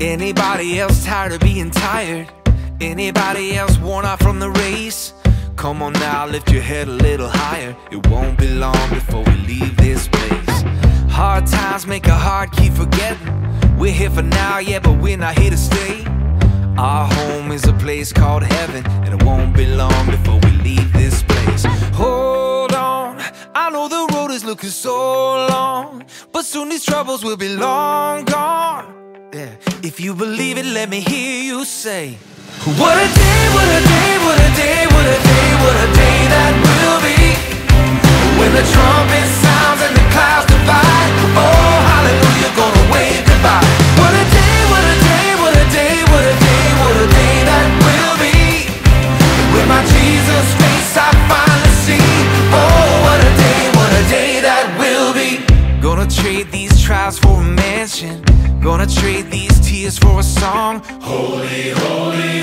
Anybody else tired of being tired? Anybody else worn out from the race? Come on now, lift your head a little higher. It won't be long before we leave this place. Hard times make a heart keep forgetting. We're here for now, yeah, but we're not here to stay. Our home is a place called heaven, and it won't be long before we leave this place. Hold on, I know the road is looking so long, but soon these troubles will be long gone. If you believe it, let me hear you say. What a day, what a day, what a day, what a day, what a day that will be When the trumpet sounds and the clouds divide Oh, hallelujah, gonna wave goodbye What a day, what a day, what a day, what a day, what a day that will be With my Jesus face I finally Gonna trade these trials for a mansion. Gonna trade these tears for a song. Holy, holy,